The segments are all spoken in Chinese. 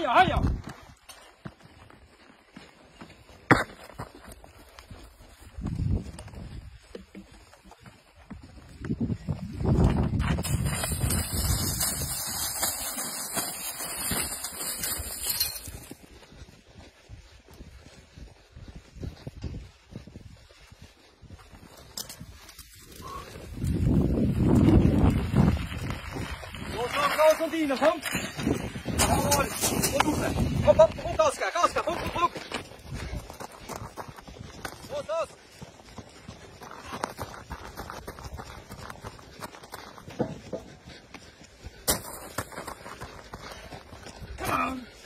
有还有。高兄弟，你冲！好，Um.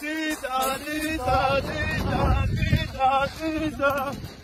Dida, dida, dida, dida, dida.